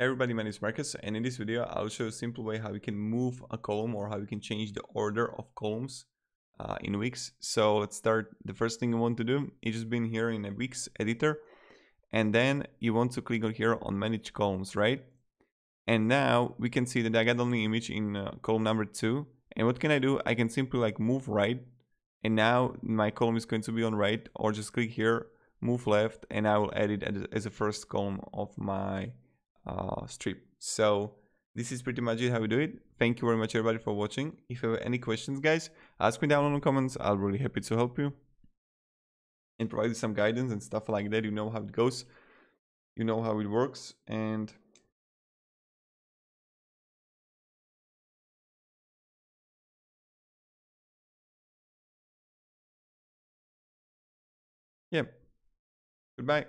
Everybody, my name is Marcus and in this video I'll show a simple way how we can move a column or how we can change the order of columns uh, in Wix. So let's start. The first thing you want to do is just be here in a Wix editor and then you want to click on here on manage columns, right? And now we can see that I got only image in uh, column number two. And what can I do? I can simply like move right and now my column is going to be on right or just click here, move left and I will add it as a first column of my uh, strip. So this is pretty much it how we do it. Thank you very much everybody for watching. If you have any questions guys, ask me down in the comments. I'll really happy to help you and provide you some guidance and stuff like that. You know how it goes. You know how it works and yeah. Goodbye.